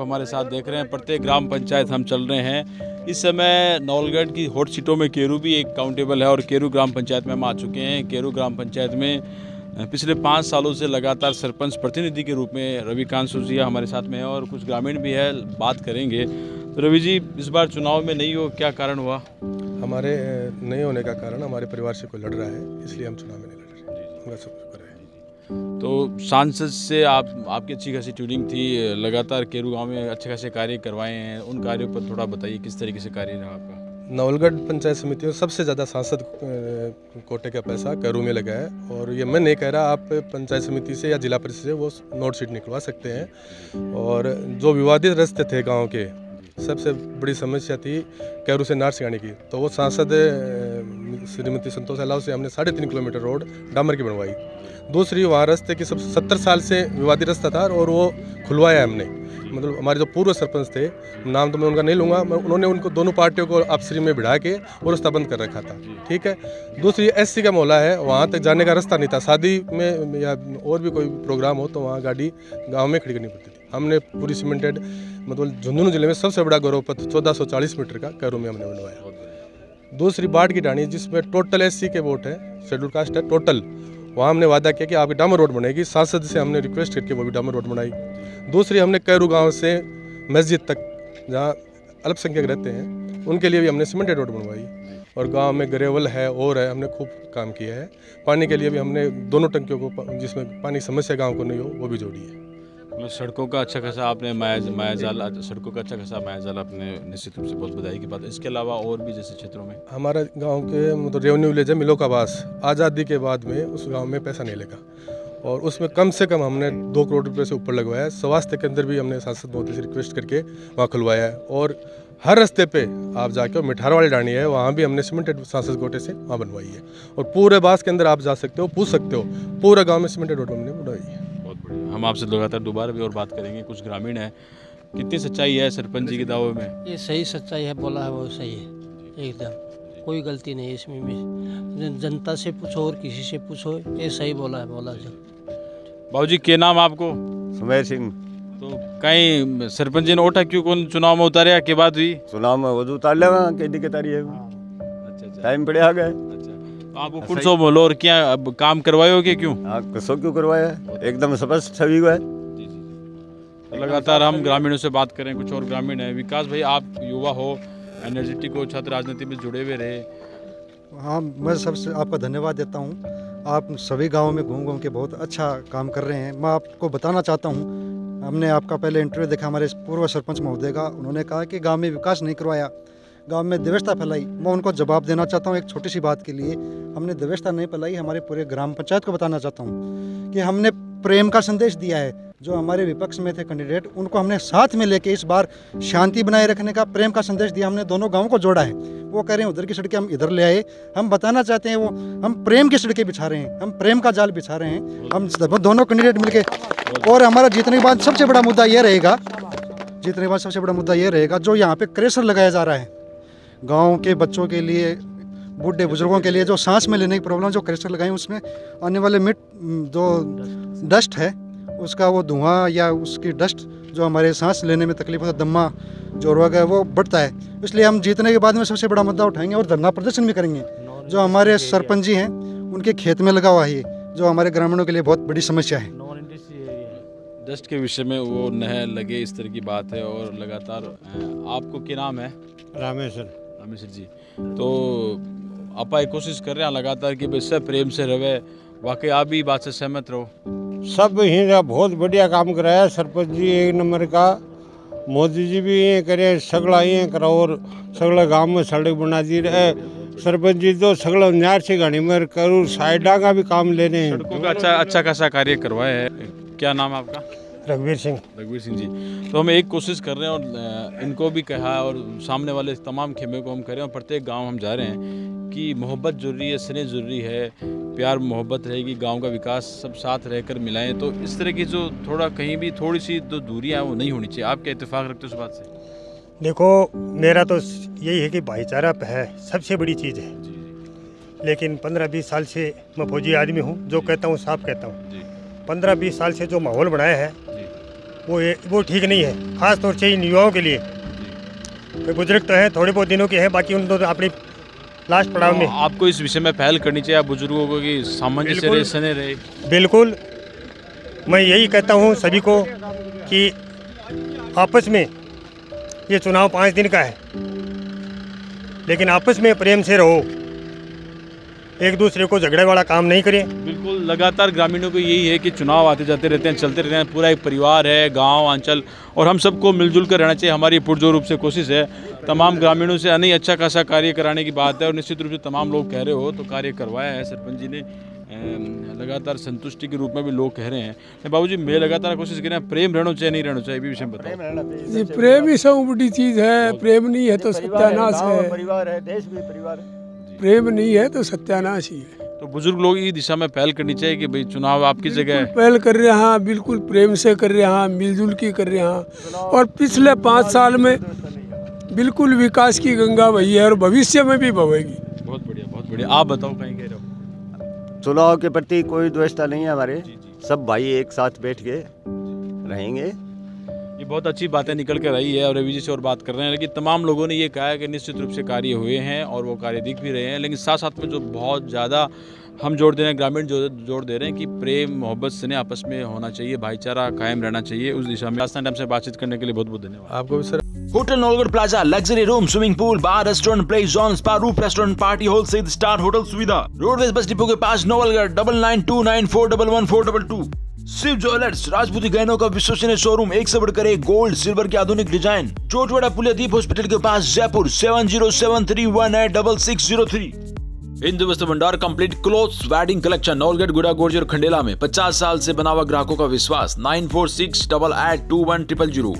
हमारे साथ देख रहे हैं प्रत्येक ग्राम पंचायत हम चल रहे हैं। इस समय नौलगढ़ की हॉट सीटों में केरू भी एक काउंटेबल है और केरू ग्राम पंचायत में हम आ चुके हैं। केरू ग्राम पंचायत में पिछले पाँच सालों से लगातार सरपंच प्रतिनिधि के रूप में रविकांत सुजिया हमारे साथ में है और कुछ ग्रामीण भी है बात करेंगे। तो रवि जी इस बार चुनाव में नहीं हो क्या कारण हुआ? हमारे नहीं होने का कारण हमारे परिवार से कोई लड़ रहा है इसलिए हम चुनाव में नहीं लड़ रहे। हैं। तो सांसद से आप, आपकी अच्छी खासी ट्यूनिंग थी, लगातार केरू गाँव में अच्छे खासे कार्य करवाए हैं, उन कार्यों पर थोड़ा बताइए, किस तरीके से कार्य रहा आपका? नवलगढ़ पंचायत समिति में सबसे ज़्यादा सांसद कोटे का पैसा करू में लगा है, और ये मैं नहीं कह रहा, आप पंचायत समिति से या जिला परिषद से वो नोट शीट निकलवा सकते हैं। और जो विवादित रस्ते थे गाँव के, सबसे बड़ी समस्या थी कैरू से नार सियाणी की तो वो सांसद श्रीमती संतोष अलाव से हमने साढ़े तीन किलोमीटर रोड डामर की बनवाई। दूसरी वहाँ रास्ते की सब सत्तर साल से विवादित रास्ता था और वो खुलवाया हमने। मतलब हमारे जो पूर्व सरपंच थे, नाम तो मैं उनका नहीं लूँगा मैं उन्होंने उनको दोनों पार्टियों को आपसरी में बिठा के वो रास्ता बंद कर रखा था। ठीक है? दूसरी एससी का मोहला है, वहाँ तक जाने का रास्ता नहीं था। शादी में या और भी कोई प्रोग्राम हो तो वहाँ गाड़ी गाँव में खड़ी करनी पड़ती थी। हमने पूरी सीमेंटेड मतलब झुंझुनू ज़िले में सबसे बड़ा गौरव पथ चौदह मीटर का कैरू में हमने बनवाया। दूसरी बाढ़ की डाणी जिसमें टोटल एस के वोट है, शेड्यूल कास्ट है टोटल। वहाँ हमने वादा किया कि आपकी डामर रोड बनेगी, सांसद से हमने रिक्वेस्ट करके वो भी डामर रोड बनाई। दूसरी हमने कैरू गाँव से मस्जिद तक, जहाँ अल्पसंख्यक रहते हैं, उनके लिए भी हमने सीमेंटेड रोड बनवाई। और गाँव में ग्रेवल है, और है, हमने खूब काम किया है। पानी के लिए भी हमने दोनों टंकियों को, जिसमें पानी समस्या गाँव को नहीं हो, वो भी जोड़ी है। मतलब सड़कों का अच्छा खासा आपने माया जाल सड़कों का अच्छा खासा माया जाल आपने निश्चित रूप से बहुत बधाई की बात इसके अलावा और भी जैसे क्षेत्रों में? हमारा गाँव के मतलब रेवन्यू विलेज है मिलो का आज़ादी के बाद में उस गाँव में पैसा नहीं लगा। और उसमें कम से कम हमने दो करोड़ रुपए से ऊपर लगवाया है। स्वास्थ्य के अंदर भी हमने सांसद मोदी से रिक्वेस्ट करके वहाँ खुलवाया है। और हर रास्ते पे आप जाके और मिठार वाली डाणी है, वहाँ भी हमने सीमेंटेड सांसद कोटे से वहाँ बनवाई है। और पूरे बास के अंदर आप जा सकते हो, पूछ सकते हो, पूरे गाँव में सीमेंटेड रोड हमने बनवाई है। हम आपसे लगातार दोबारा भी और बात करेंगे। कुछ ग्रामीण है। कितनी सच्चाई है सरपंच जी के दावे में? ये सही सच्चाई है बोला है वो सही है। एकदम। कोई गलती नहीं है इसमें भी। जनता से पूछो और किसी से पूछो ये सही बोला है बोला जब बाबू जी के नाम आपको? सुमेर सिंह। तो कहीं सरपंच जी ने ओटा क्यों कौन चुनाव में उतारे? के बाद हुई। चुनाव में वो उतार ले के दिक्कत आ रही है। अच्छा अच्छा। टाइम पड़े आ गए। तो आपको बोलो और क्या अब काम करवाए हो क्या? क्यों हाँ कसो क्यों करवाया? एकदम स्पष्ट छवि हुआ है। तो लगातार हम ग्रामीणों से बात करें कुछ और ग्रामीण है। विकास भाई आप युवा हो एनर्जेटिक हो छात्र राजनीति में जुड़े हुए रहे। हाँ मैं सबसे आपका धन्यवाद देता हूँ। आप सभी गाँवों में घूम घूम के बहुत अच्छा काम कर रहे हैं। मैं आपको बताना चाहता हूँ हमने आपका पहले इंटरव्यू देखा हमारे पूर्व सरपंच महोदय का। उन्होंने कहा कि गाँव में विकास नहीं करवाया। गाँव में व्यवस्था फैलाई। मैं उनको जवाब देना चाहता हूँ एक छोटी सी बात के लिए। हमने व्यवस्था नहीं फैलाई, हमारे पूरे ग्राम पंचायत को बताना चाहता हूँ कि हमने प्रेम का संदेश दिया है। जो हमारे विपक्ष में थे कैंडिडेट, उनको हमने साथ में लेके इस बार शांति बनाए रखने का, प्रेम का संदेश दिया। हमने दोनों गाँव को जोड़ा है। वो कह रहे हैं, उधर की सड़कें हम इधर ले आए। हम बताना चाहते हैं वो, हम प्रेम की सड़कें बिछा रहे हैं। हम प्रेम का जाल बिछा रहे हैं। हम दोनों कैंडिडेट मिलके। और हमारा जीतने के बाद सबसे बड़ा मुद्दा ये रहेगा, जीतने के बाद सबसे बड़ा मुद्दा ये रहेगा, जो यहाँ पे क्रेशर लगाया जा रहा है। गाँव के बच्चों के लिए बूढ़े बुज़ुर्गों के लिए जो सांस में लेने की प्रॉब्लम जो क्रेशर लगाए उसमें आने वाले मिट जो डस्ट है उसका वो धुआँ या उसकी डस्ट जो हमारे सांस लेने में तकलीफ़ होता है दम्मा जो रोग है वो बढ़ता है। इसलिए हम जीतने के बाद में सबसे बड़ा मुद्दा उठाएँगे और धरना प्रदर्शन भी करेंगे। जो हमारे सरपंच जी हैं उनके खेत में लगा हुआ है जो हमारे ग्रामीणों के लिए बहुत बड़ी समस्या है। डस्ट के विषय में वो नहर लगे इस तरह की बात है और लगातार आपको क्या नाम है? रामेश्वर। रामेश्वर जी। तो आप कोशिश कर रहे हैं लगातार कि भाई सब प्रेम से रहे वाकई आप भी बात से सहमत रहो। सब ही बहुत बढ़िया काम कराया सरपंच जी एक नंबर का। मोदी जी भी ये करे सगला ये करा और सगला गाँव में सड़क बना दी रहे। सरपंच जी तो सगला न्यार से गाड़ी में करूँ साइडा का भी काम ले रहे हैं का अच्छा अच्छा खासा कार्य करवाया है। क्या नाम आपका? रघुवीर सिंह। रघुवीर सिंह जी। तो हम एक कोशिश कर रहे हैं और इनको भी कहा और सामने वाले तमाम खेमे को हम करें और प्रत्येक गाँव हम जा रहे हैं कि मोहब्बत ज़रूरी है स्नेह ज़रूरी है प्यार मोहब्बत रहेगी गाँव का विकास सब साथ रहकर मिलाएँ। तो इस तरह की जो थोड़ा कहीं भी थोड़ी सी जो दूरियाँ हैं वो नहीं होनी चाहिए। आप क्या इतफाक़ रखते हो उस बात से? देखो मेरा तो यही है कि भाईचारा है सबसे बड़ी चीज़ है। लेकिन पंद्रह बीस साल से मैं फौजी आदमी हूँ जो कहता हूँ साफ़ कहता हूँ। पंद्रह बीस साल से जो माहौल बनाया है वो वो ठीक नहीं है ख़ास तौर से इन युवाओं के लिए। बुज़ुर्ग तो हैं थोड़े बहुत दिनों के हैं बाकी उन तो अपनी लास्ट पड़ाव में। आपको इस विषय में पहल करनी चाहिए बुज़ुर्गों को कि। रहे सने रहे। बिल्कुल। मैं यही कहता हूँ सभी को कि आपस में ये चुनाव पाँच दिन का है लेकिन आपस में प्रेम से रहो। एक दूसरे को झगड़े वाला काम नहीं करें बिल्कुल लगातार ग्रामीणों को यही है कि चुनाव आते जाते रहते हैं चलते रहते हैं पूरा एक परिवार है गाँव आंचल और हम सबको मिलजुल कर रहना चाहिए। हमारी पुरजोर रूप से कोशिश है तमाम ग्रामीणों से नहीं अच्छा खासा कार्य कराने की बात है और निश्चित रूप से तमाम लोग कह रहे हो तो कार्य करवाया है। सरपंच जी ने लगातार संतुष्टि के रूप में भी लोग कह रहे हैं। बाबू जी मैं लगातार कोशिश कर रहे हैं प्रेम रहना चाहिए नहीं रहना चाहिए ये भी विषय में बताओ। जी प्रेम ही सब बड़ी चीज़ है प्रेम नहीं है तो सत्यानाश है परिवार है देश भी परिवार है। प्रेम नहीं है तो सत्यानाश ही है। तो बुज़ुर्ग लोग इस दिशा में पहल करनी चाहिए कि भाई चुनाव आपकी जगह है? पहल कर रहे हैं बिल्कुल प्रेम से कर रहे हैं मिलजुल की कर रहे हैं और पिछले पाँच साल में बिल्कुल विकास की गंगा बही है और भविष्य में भी बहेगी। बहुत बढ़िया बहुत बढ़िया। आप बताओ कहीं कह रहे। हो चुनाव के प्रति कोई द्वेषता नहीं है हमारे। सब भाई एक साथ बैठ के रहेंगे। ये बहुत अच्छी बातें निकल कर रही है और रवि जी से और बात कर रहे हैं लेकिन तमाम लोगों ने ये कहा है कि निश्चित रूप से कार्य हुए हैं और वो कार्य दिख भी रहे हैं लेकिन साथ साथ में जो बहुत ज़्यादा हम जोड़ दे रहे हैं ग्रामीण जो जोड़ दे रहे हैं कि प्रेम मोहब्बत स्नेह आपस में होना चाहिए भाईचारा कायम रहना चाहिए उस दिशा में। राजस्थान टाइम से बातचीत करने के लिए बहुत बहुत धन्यवाद। आपको भी sir. Hotel Naulgarh plaza luxury room swimming pool bar restaurant play zone spa roof restaurant party hall सहित स्टार होटल सुविधा। रोडवेज़ बस डिपो के पास Naulgarh double nine two nine four double one four double two Shiv jewellers राजपूती गहनों का विश्वसनीय showroom एक से बढ़कर एक गोल्ड सिल्वर के आधुनिक डिज़ाइन चोटवाड़ा पुलियादीप हॉस्पिटल के पास Jaipur seven zero seven three one eight double six zero three वस्त्र भंडार complete cloth wedding collection Naulgarh गुड़ा गोर्जी और खंडेला में 50 साल से बना हुआ ग्राहकों का विश्वास nine four six double eight two one triple zero